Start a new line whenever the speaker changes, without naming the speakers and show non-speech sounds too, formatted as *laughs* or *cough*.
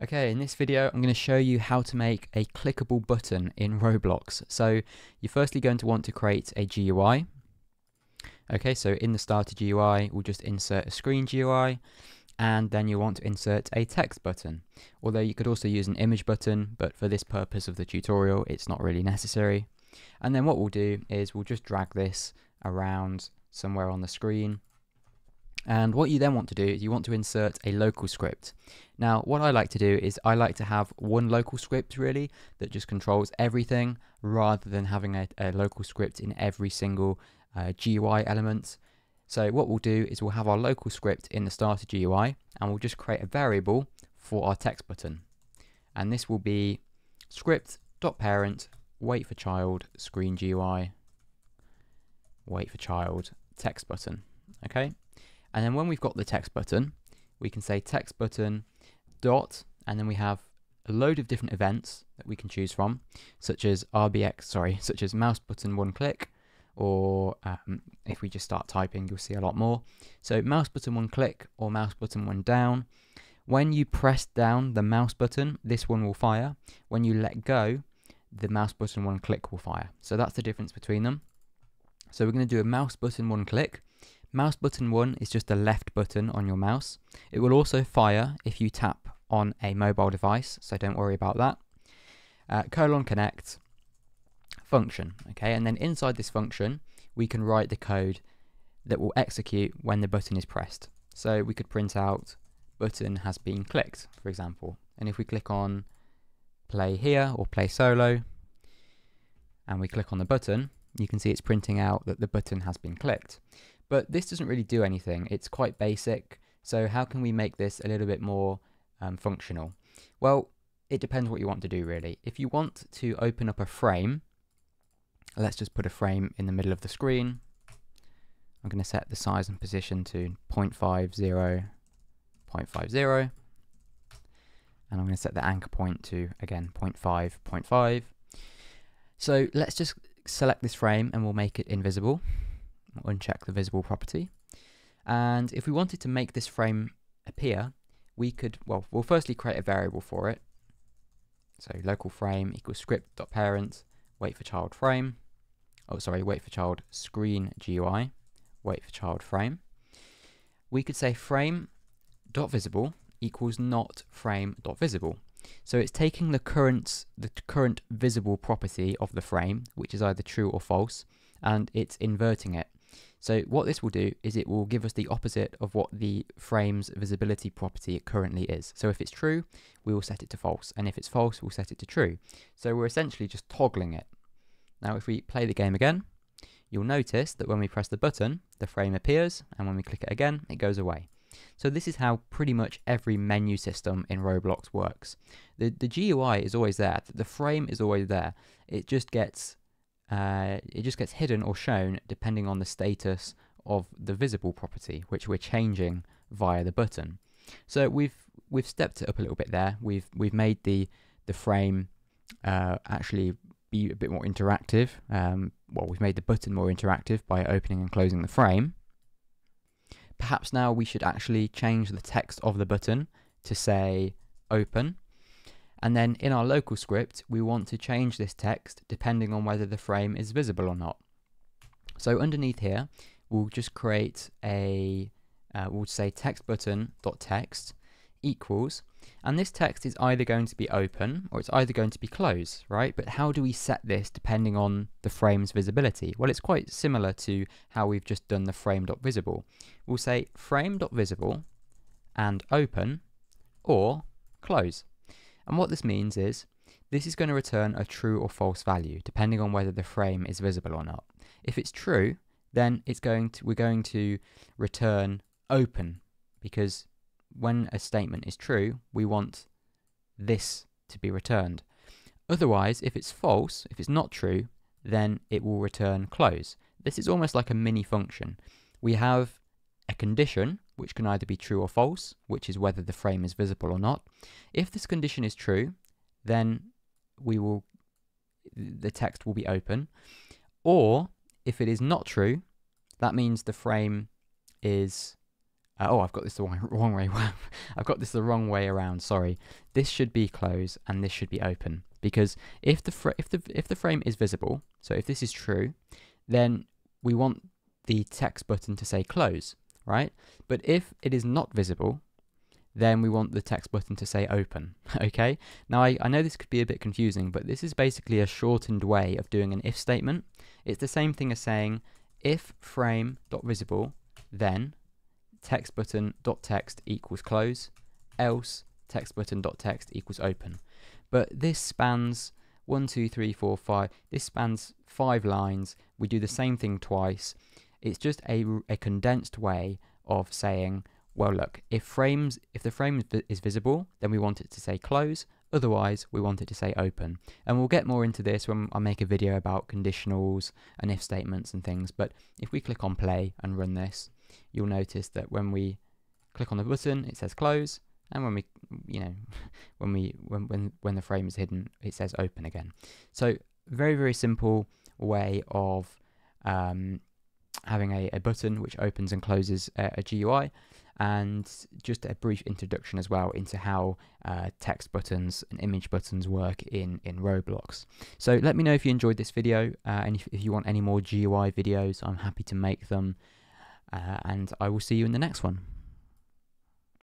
Okay, in this video I'm going to show you how to make a clickable button in Roblox. So you're firstly going to want to create a GUI. Okay, so in the starter GUI we'll just insert a screen GUI and then you want to insert a text button. Although you could also use an image button, but for this purpose of the tutorial it's not really necessary. And then what we'll do is we'll just drag this around somewhere on the screen and what you then want to do is you want to insert a local script. Now, what I like to do is I like to have one local script really that just controls everything rather than having a, a local script in every single uh, GUI element. So what we'll do is we'll have our local script in the starter GUI and we'll just create a variable for our text button. And this will be script.parent wait for child screen GUI wait for child text button. Okay. And then when we've got the text button, we can say text button dot, and then we have a load of different events that we can choose from, such as RBX, sorry, *laughs* such as mouse button one click, or um, if we just start typing, you'll see a lot more. So mouse button one click or mouse button one down. When you press down the mouse button, this one will fire. When you let go, the mouse button one click will fire. So that's the difference between them. So we're going to do a mouse button one click. Mouse button 1 is just a left button on your mouse. It will also fire if you tap on a mobile device, so don't worry about that. Uh, colon connect function, okay, and then inside this function we can write the code that will execute when the button is pressed. So we could print out button has been clicked, for example, and if we click on play here or play solo and we click on the button, you can see it's printing out that the button has been clicked. But this doesn't really do anything. It's quite basic. So how can we make this a little bit more um, functional? Well, it depends what you want to do really. If you want to open up a frame, let's just put a frame in the middle of the screen. I'm going to set the size and position to 0.50, 0.50. And I'm going to set the anchor point to, again, 0.5, 0.5. So let's just select this frame and we'll make it invisible uncheck the visible property. And if we wanted to make this frame appear, we could, well, we'll firstly create a variable for it. So local frame equals script.parent, wait for child frame. Oh, sorry, wait for child screen GUI, wait for child frame. We could say frame.visible equals not frame.visible. So it's taking the current the current visible property of the frame, which is either true or false, and it's inverting it. So what this will do is it will give us the opposite of what the frame's visibility property currently is. So if it's true, we will set it to false, and if it's false, we'll set it to true. So we're essentially just toggling it. Now if we play the game again, you'll notice that when we press the button, the frame appears, and when we click it again, it goes away. So this is how pretty much every menu system in Roblox works. The, the GUI is always there, the frame is always there. It just gets uh, it just gets hidden or shown depending on the status of the visible property, which we're changing via the button. So we've we've stepped it up a little bit there. We've we've made the the frame uh, actually be a bit more interactive. Um, well, we've made the button more interactive by opening and closing the frame. Perhaps now we should actually change the text of the button to say open and then in our local script, we want to change this text depending on whether the frame is visible or not. So underneath here, we'll just create a, uh, we'll say text button dot text equals, and this text is either going to be open or it's either going to be closed, right? But how do we set this depending on the frame's visibility? Well, it's quite similar to how we've just done the frame dot visible. We'll say frame dot visible and open or close. And what this means is, this is going to return a true or false value, depending on whether the frame is visible or not. If it's true, then it's going to, we're going to return open, because when a statement is true, we want this to be returned. Otherwise, if it's false, if it's not true, then it will return close. This is almost like a mini function. We have a condition, which can either be true or false, which is whether the frame is visible or not. If this condition is true, then we will the text will be open. Or if it is not true, that means the frame is uh, oh, I've got this the wrong, *laughs* wrong way. I've got this the wrong way around. Sorry. This should be close and this should be open because if the if the if the frame is visible, so if this is true, then we want the text button to say close, right? But if it is not visible, then we want the text button to say open, *laughs* okay? Now, I, I know this could be a bit confusing, but this is basically a shortened way of doing an if statement. It's the same thing as saying if frame.visible, then text button dot text equals close, else text button dot text equals open. But this spans one, two, three, four, five. This spans five lines. We do the same thing twice. It's just a, a condensed way of saying, well, look, if frames if the frame is visible, then we want it to say close. Otherwise, we want it to say open. And we'll get more into this when I make a video about conditionals and if statements and things. But if we click on play and run this, you'll notice that when we click on the button, it says close. And when we, you know, *laughs* when we when when when the frame is hidden, it says open again. So very very simple way of um, having a, a button which opens and closes a, a GUI and just a brief introduction as well into how uh, text buttons and image buttons work in, in Roblox. So let me know if you enjoyed this video uh, and if, if, you want any more GUI videos, I'm happy to make them. Uh, and I will see you in the next one.